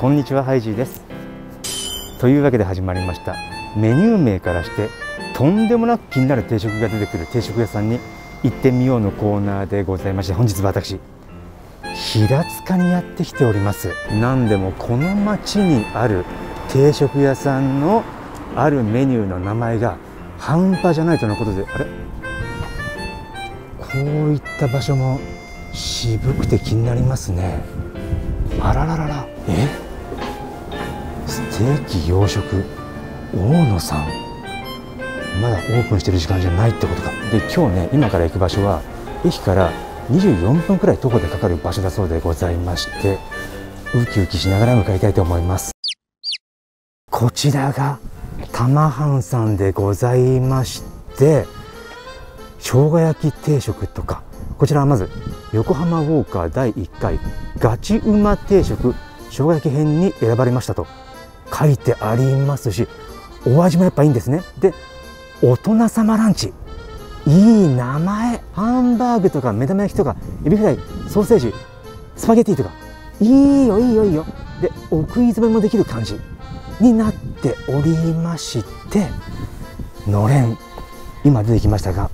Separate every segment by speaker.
Speaker 1: こんにちはハイジーです。というわけで始まりました。メニュー名からしてとんでもなく気になる定食が出てくる定食屋さんに行ってみようのコーナーでございまして本日は私平塚にやってきております。何でもこの町にある定食屋さんのあるメニューの名前が半端じゃないとのことであれ？こういった場所も渋くて気になりますね。あらららら。え？ステーキ洋食大野さん。まだオープンしてる時間じゃないってことか。で今日ね今から行く場所は駅から24分くらい徒歩でかかる場所だそうでございましてウキウキしながら向かいたいと思います。こちらが玉半さんでございまして生姜焼き定食とか。こちらはまず横浜ウォーカー第1回ガチうま定食生姜焼き編に選ばれましたと。書いてありますしお味もやっぱいいんですね。で大人様ランチ。いい名前ハンバーグとか目玉焼きとかエビフライソーセージスパゲティとか。いいよいいよいいよ。でお食い詰めもできる感じになっておりましてのれん今出てきましたが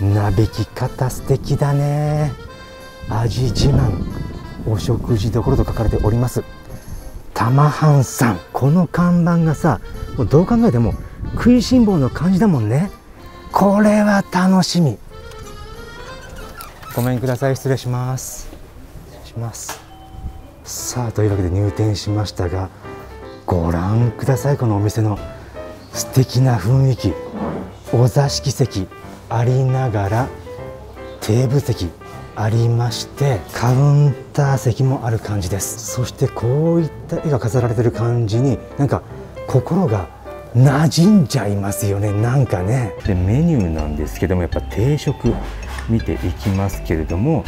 Speaker 1: 鍋き方素敵だね。味自慢お食事どころと書かれております。玉半さん。この看板がさもうどう考えても食いしん坊の感じだもんね。これは楽しみ。ごめんください。失礼します。失礼します。さあというわけで入店しましたがご覧ください。このお店の素敵な雰囲気。お座敷席ありながらテーブル席。ありましてカウンター席もある感じです。そしてこういった絵が飾られてる感じになんか心が馴染んじゃいますよね。なんかね。でメニューなんですけどもやっぱ定食見ていきますけれども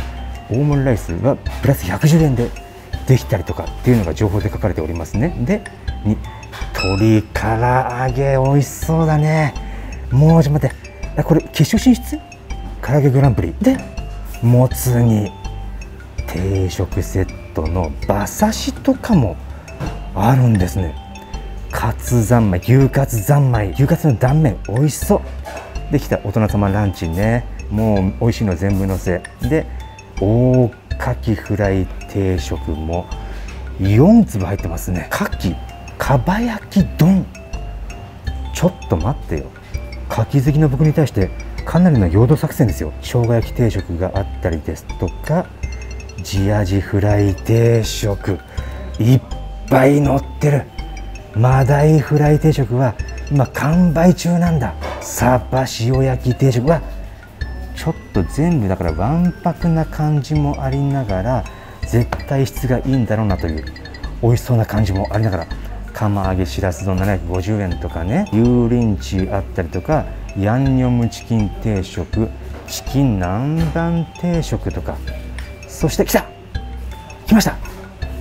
Speaker 1: 大盛りライスはプラス110円でできたりとかっていうのが情報で書かれておりますね。でに鶏唐揚げ美味しそうだね。もうちょっと待って。これ決勝進出？唐揚げグランプリ。でもつ煮定食セットの馬刺しとかもあるんですね。カツ三昧牛カツ三昧牛カツの断面美味しそう。できた大人様ランチね。もう美味しいの全部のせ。で大かきフライ定食も4粒入ってますね。かきかば焼き丼。ちょっと待ってよ。かき好きの僕に対してかなりの陽動作戦ですよ。生姜焼き定食があったりですとか地味フライ定食いっぱい乗ってる。マダイフライ定食は今完売中なんだ。サバ塩焼き定食はちょっと全部だからわんぱくな感じもありながら絶対質がいいんだろうなという美味しそうな感じもありながら釜揚げしらす丼750円とかね。油淋鶏あったりとかヤンニョムチキン定食チキン南蛮定食とか。そして来た！来ました！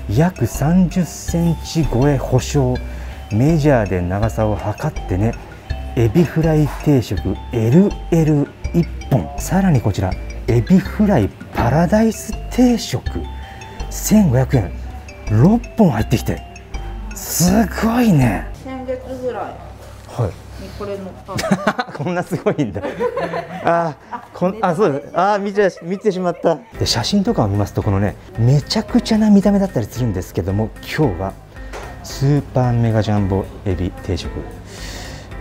Speaker 1: 約30センチ超え保証。メジャーで長さを測ってね。エビフライ定食 LL1 本。さらにこちらエビフライパラダイス定食。1500円。6本入ってきて。すごいね。
Speaker 2: これ乗った
Speaker 1: こんなすごいんだ。あー、こん、あ、そうです。あー、見て、見てしまった。で、写真とかを見ますと、このね、めちゃくちゃな見た目だったりするんですけども、今日は。スーパーメガジャンボエビ定食。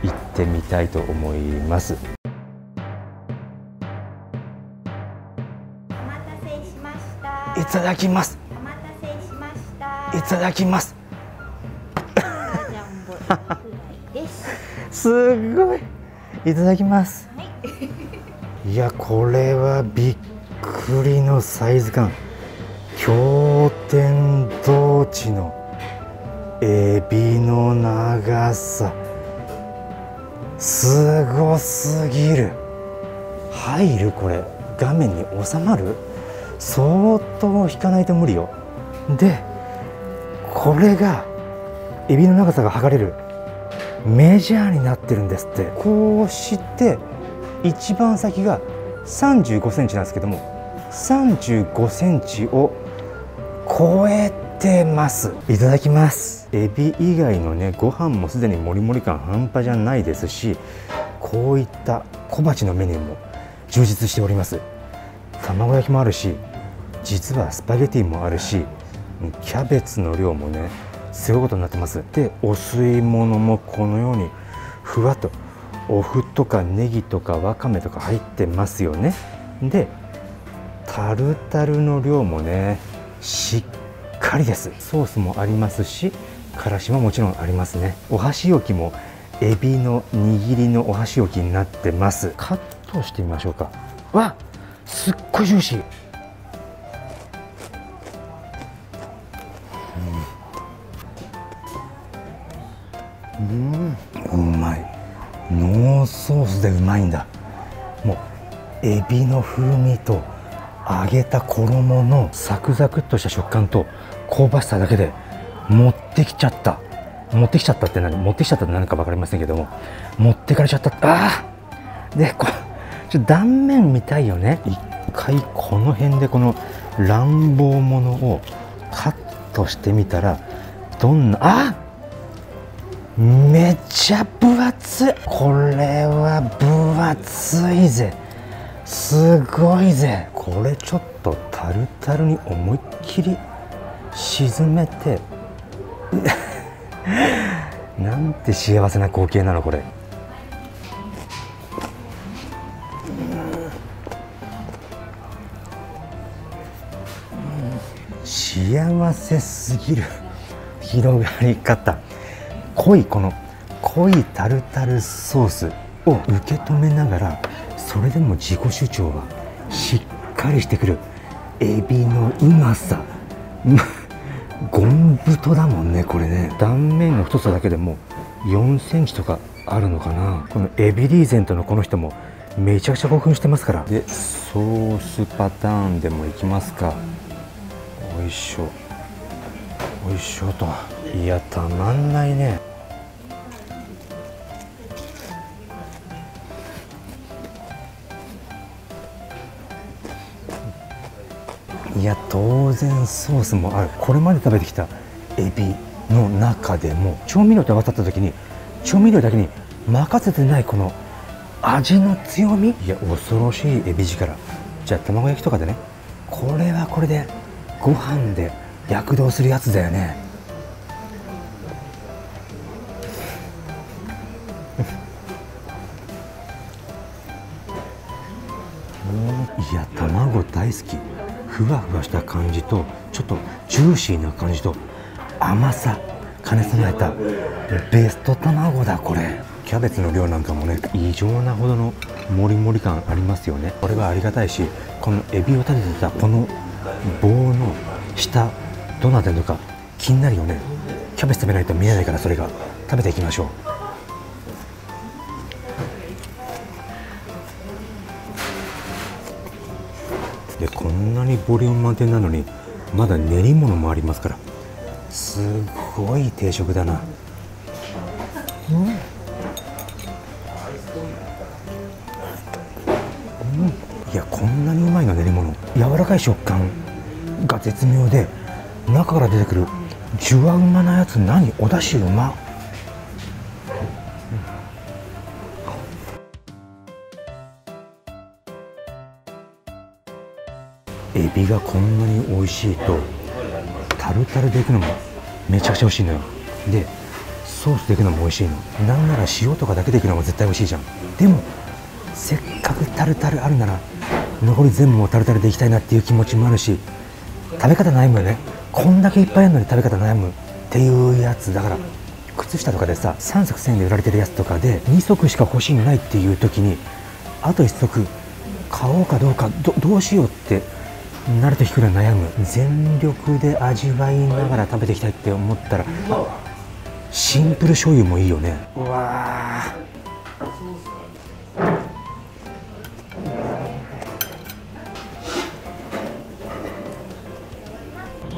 Speaker 1: 行ってみたいと思います。
Speaker 3: お待たせしました。
Speaker 1: いただきます。
Speaker 3: お待たせしました。
Speaker 1: いただきます。
Speaker 3: す。
Speaker 1: ごい。いただきます。
Speaker 3: はい。
Speaker 1: いやこれはびっくりのサイズ感経典同地のエビの長さすごすぎる入るこれ画面に収まる？相当引かないと無理よでこれがエビの長さが測れるメジャーになってるんですって。こうして一番先が35センチなんですけども35センチを超えてます。いただきます。エビ以外のねご飯もすでにもりもり感半端じゃないですしこういった小鉢のメニューも充実しております。卵焼きもあるし実はスパゲティもあるしキャベツの量もねすごいことになってます。でお吸い物もこのようにふわっとお麩とかネギとかわかめとか入ってますよね。でタルタルの量もねしっかりです。ソースもありますしからしももちろんありますね。お箸置きもエビの握りのお箸置きになってます。カットしてみましょうか。わすっごいジューシー。うん、う、まい。ノーソースでうまいんだ。もうエビの風味と揚げた衣のサクザクっとした食感と香ばしさだけで持ってきちゃった。持ってきちゃったって何？持ってきちゃったって何か分かりませんけども持ってかれちゃった。あー！でこちょ断面見たいよね。一回この辺でこの乱暴者をカットしてみたらどんなあっめっちゃ分厚い。これは分厚いぜ。すごいぜ。これちょっとタルタルに思いっきり沈めて。なんて幸せな光景なのこれ。幸せすぎる。広がり方濃いこの濃いタルタルソースを受け止めながらそれでも自己主張はしっかりしてくる。エビのうまさ。ゴン太だもんねこれね。断面の太さだけでも4センチとかあるのかな。このエビリーゼントのこの人もめちゃくちゃ興奮してますから。でソースパターンでもいきますか。おいしょ。おいしょと。いやたまんないね。いや当然ソースもある。これまで食べてきたエビの中でも調味料と合わさった時に調味料だけに任せてないこの味の強み。いや恐ろしいエビ力。じゃあ卵焼きとかでね。これはこれでご飯で躍動するやつだよね。大好き。ふわふわした感じとちょっとジューシーな感じと甘さ兼ね備えたベスト卵だこれ。キャベツの量なんかもね異常なほどのもりもり感ありますよね。これはありがたいしこのエビを立ててたこの棒の下どうなってるのか気になるよね。キャベツ食べないと見えないからそれが。食べていきましょう。んなにボリューム満点なのにまだ練り物もありますから。すごい定食だな、うん。うん、いやこんなにうまいの練り物。柔らかい食感が絶妙で中から出てくるジュワうまなやつ何？お出汁うまエビがこんなに美味しいとタルタルでいくのもめちゃくちゃ美味しいのよ。でソースでいくのも美味しいの。なんなら塩とかだけでいくのも絶対美味しいじゃん。でもせっかくタルタルあるなら残り全部もタルタルでいきたいなっていう気持ちもあるし食べ方悩むよね。こんだけいっぱいあるのに食べ方悩むっていうやつだから靴下とかでさ3足1000円で売られてるやつとかで2足しか欲しいのないっていう時にあと1足買おうかどうかどどうしようってなるときくらい悩む全力で味わいながら食べていきたいって思ったらシンプル醤油もいいよね。うわ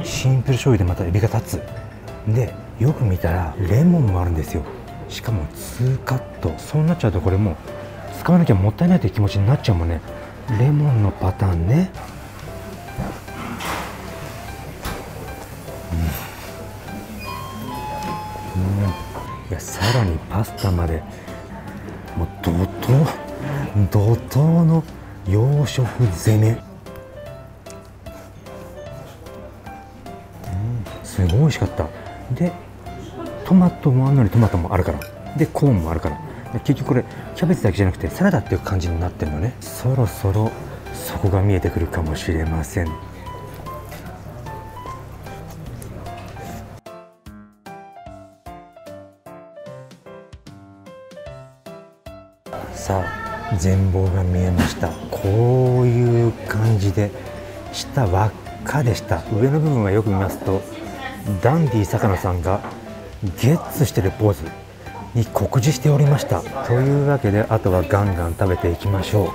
Speaker 1: シンプル醤油でまたエビが立つ。でよく見たらレモンもあるんですよ。しかも2カット。そうなっちゃうとこれもう使わなきゃもったいないという気持ちになっちゃうもんね。レモンのパターンね、さらにパスタまで。もう怒涛怒涛の洋食攻め、うん、すごい美味しかった。でトマトもあるのにトマトもあるから。でコーンもあるから。結局これキャベツだけじゃなくてサラダっていう感じになってるのね。そろそろそこが見えてくるかもしれません。さあ全貌が見えました。こういう感じで下輪っかでした。上の部分はよく見ますとダンディ坂野さんがゲッツしてるポーズに酷似しておりました。というわけであとはガンガン食べていきましょう、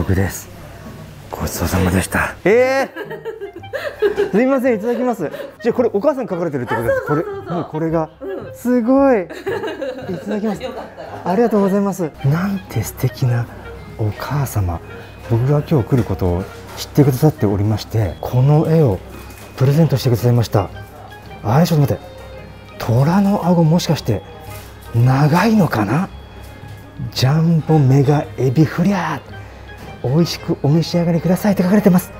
Speaker 1: 食です。ごちそうさまでした。えー、すみませんいただきます。じゃあこれお母さん書かれてるってことです。これもうこれが、すごい。いただきます。ありがとうございます。なんて素敵なお母様。僕が今日来ることを知ってくださっておりましてこの絵をプレゼントしてくださいました。あれちょっと待って。虎の顎もしかして長いのかな？ジャンボメガエビフリャー美味しくお召し上がりくださいって書かれてます。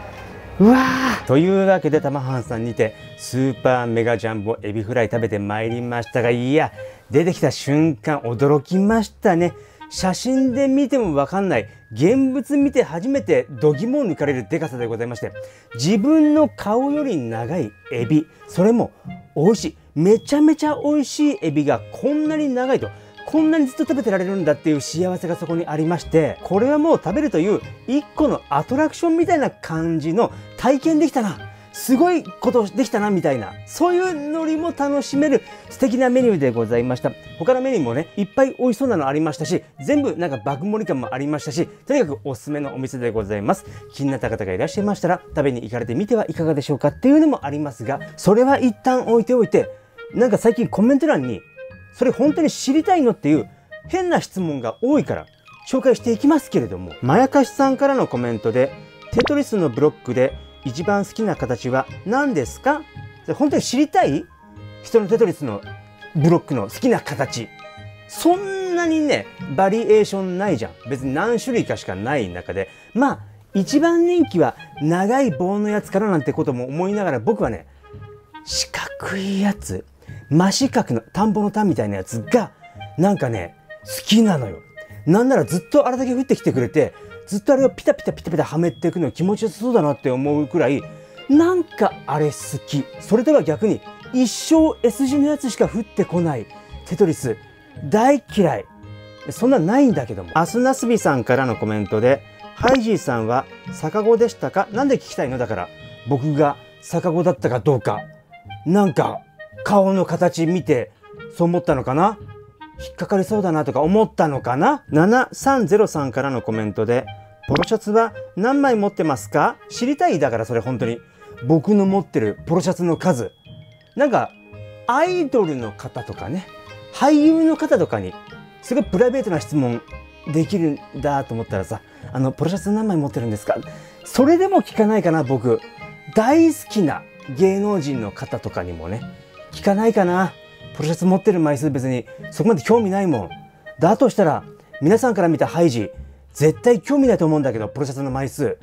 Speaker 1: うわというわけで玉藩さんにてスーパーメガジャンボエビフライ食べてまいりましたがいや出てきた瞬間驚きましたね。写真で見てもわかんない現物見て初めて度肝を抜かれるデカさでございまして自分の顔より長いエビそれも美味しいめちゃめちゃ美味しいエビがこんなに長いとこんなにずっと食べてられるんだっていう幸せがそこにありましてこれはもう食べるという一個のアトラクションみたいな感じの体験できたな。すごいことできたなみたいな。そういうノリも楽しめる素敵なメニューでございました。他のメニューもねいっぱい美味しそうなのありましたし全部なんか爆盛り感もありましたしとにかくおすすめのお店でございます。気になった方がいらっしゃいましたら食べに行かれてみてはいかがでしょうかっていうのもありますがそれは一旦置いておいてなんか最近コメント欄にそれ本当に知りたいのっていう変な質問が多いから紹介していきますけれどもまやかしさんからのコメントでテトリスのブロックで一番好きな形は何ですか？本当に知りたい人のテトリスのブロックの好きな形。そんなにねバリエーションないじゃん。別に何種類かしかない中で。まあ一番人気は長い棒のやつからなんてことも思いながら僕はね四角いやつ。真四角の田んぼの田みたいなやつがなんかね好きなのよ。なんならずっとあれだけ降ってきてくれてずっとあれをピタピタピタピタはめていくの気持ちよさそうだなって思うくらいなんかあれ好き。それでは逆に一生 S 字のやつしか降ってこないテトリス大嫌い。そんなないんだけども。アスナスビさんからのコメントでハイジーさんは逆子でしたか？なんで聞きたいの？だから僕が逆子だったかどうか。なんか顔の形見てそう思ったのかな？引っかかりそうだなとか思ったのかな ?7303 からのコメントで、ポロシャツは何枚持ってますか？知りたいだからそれ本当に。僕の持ってるポロシャツの数。なんか、アイドルの方とかね、俳優の方とかに、すごいプライベートな質問できるんだと思ったらさ、あの、ポロシャツ何枚持ってるんですか？それでも聞かないかな、僕。大好きな芸能人の方とかにもね、聞かないかな。ポロシャツ持ってる枚数別にそこまで興味ないもん。だとしたら皆さんから見たハイジ絶対興味ないと思うんだけどポロシャツの枚数。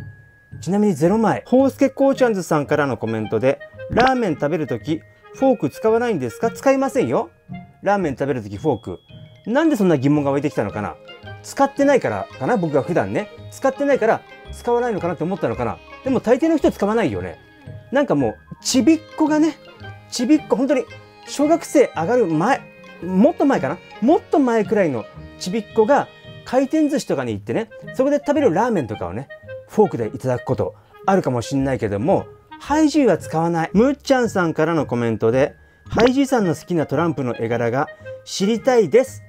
Speaker 1: ちなみに0枚。ホースケコーチャンズさんからのコメントでラーメン食べるときフォーク使わないんですか？使いませんよ。ラーメン食べるときフォーク。なんでそんな疑問が湧いてきたのかな？使ってないからかな？僕が普段ね。使ってないから使わないのかなって思ったのかな？でも大抵の人は使わないよね。なんかもうちびっこがねちびっこ本当に小学生上がる前、もっと前かな？もっと前くらいのちびっ子が回転寿司とかに行ってね、そこで食べるラーメンとかをね、フォークでいただくことあるかもしんないけども、ハイジーは使わない。むっちゃんさんからのコメントで、ハイジーさんの好きなトランプの絵柄が知りたいです。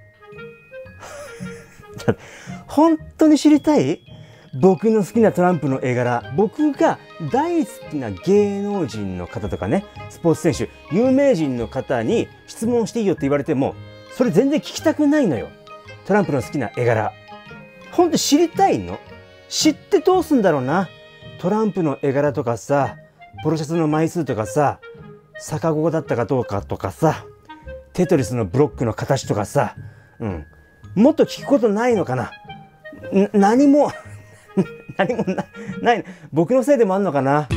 Speaker 1: 本当に知りたい？僕の好きなトランプの絵柄僕が大好きな芸能人の方とかねスポーツ選手有名人の方に質問していいよって言われてもそれ全然聞きたくないのよ。トランプの好きな絵柄。ほんと知りたいの？知ってどうすんだろうな。トランプの絵柄とかさポロシャツの枚数とかさ逆子だったかどうかとかさテトリスのブロックの形とかさ、うん、もっと聞くことないのかな？な何も 何もない僕のせいでもあんのかな？